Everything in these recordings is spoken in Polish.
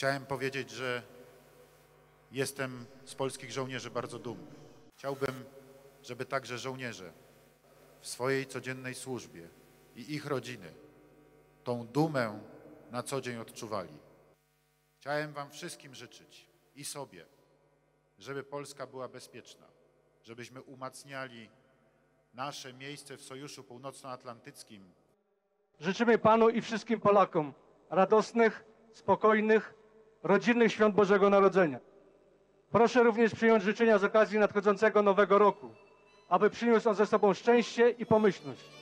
Chciałem powiedzieć, że jestem z polskich żołnierzy bardzo dumny. Chciałbym, żeby także żołnierze w swojej codziennej służbie i ich rodziny tą dumę na co dzień odczuwali. Chciałem Wam wszystkim życzyć i sobie, żeby Polska była bezpieczna, żebyśmy umacniali nasze miejsce w Sojuszu Północnoatlantyckim, Życzymy Panu i wszystkim Polakom radosnych, spokojnych, rodzinnych świąt Bożego Narodzenia. Proszę również przyjąć życzenia z okazji nadchodzącego nowego roku, aby przyniósł on ze sobą szczęście i pomyślność.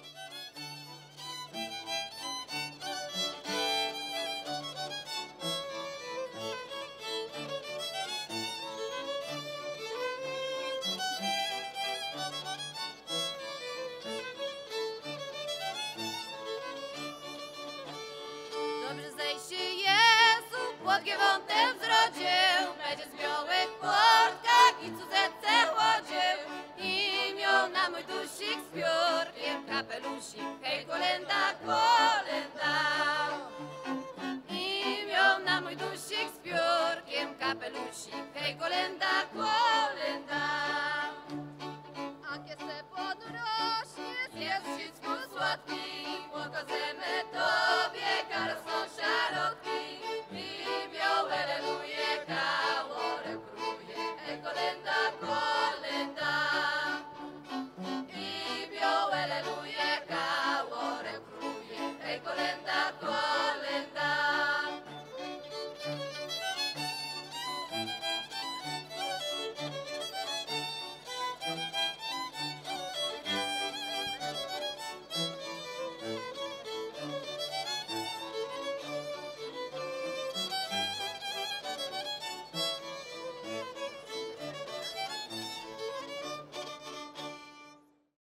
Jezu, płotkie wątem zrodził, będzie z białych portkach i cudze chłodził. Imiona mój dusik z piórkiem, kapelusik, hej kolenda, kolenda. Imiona mój dusik z piórkiem, kapelusik, hej kolenda, kolenda.